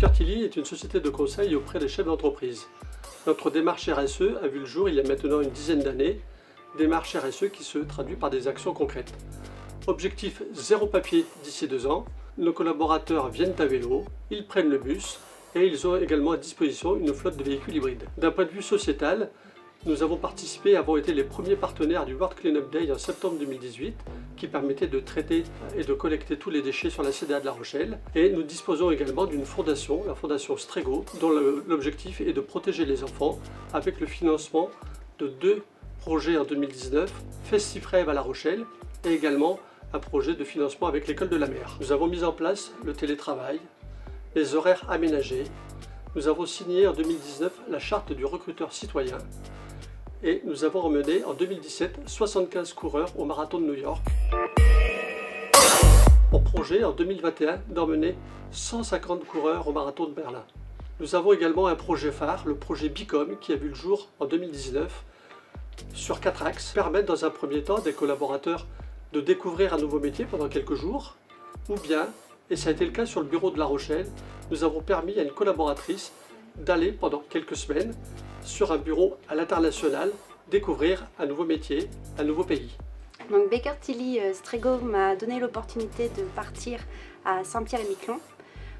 Baker Tilly est une société de conseil auprès des chefs d'entreprise. Notre démarche RSE a vu le jour il y a maintenant une dizaine d'années, démarche RSE qui se traduit par des actions concrètes. Objectif zéro papier d'ici deux ans, nos collaborateurs viennent à vélo, ils prennent le bus et ils ont également à disposition une flotte de véhicules hybrides. D'un point de vue sociétal, nous avons participé et avons été les premiers partenaires du World Cleanup Day en septembre 2018 qui permettait de traiter et de collecter tous les déchets sur la CDA de La Rochelle. Et nous disposons également d'une fondation, la fondation Strego, dont l'objectif est de protéger les enfants avec le financement de deux projets en 2019, Festifrève à La Rochelle et également un projet de financement avec l'école de la mer. Nous avons mis en place le télétravail, les horaires aménagés, nous avons signé en 2019 la charte du recruteur citoyen et nous avons emmené en 2017 75 coureurs au marathon de New York. Pour projet en 2021 d'emmener 150 coureurs au marathon de Berlin. Nous avons également un projet phare, le projet Bicom, qui a vu le jour en 2019 sur quatre axes. Permettre dans un premier temps des collaborateurs de découvrir un nouveau métier pendant quelques jours, ou bien, et ça a été le cas sur le bureau de La Rochelle, nous avons permis à une collaboratrice d'aller pendant quelques semaines sur un bureau à l'international, découvrir un nouveau métier, un nouveau pays. Donc Baker Tilly euh, Strego m'a donné l'opportunité de partir à Saint-Pierre-et-Miquelon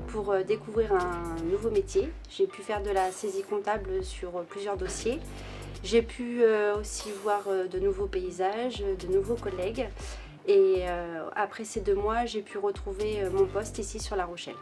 pour euh, découvrir un nouveau métier. J'ai pu faire de la saisie comptable sur plusieurs dossiers. J'ai pu euh, aussi voir de nouveaux paysages, de nouveaux collègues. Et après ces deux mois, j'ai pu retrouver mon poste ici sur La Rochelle.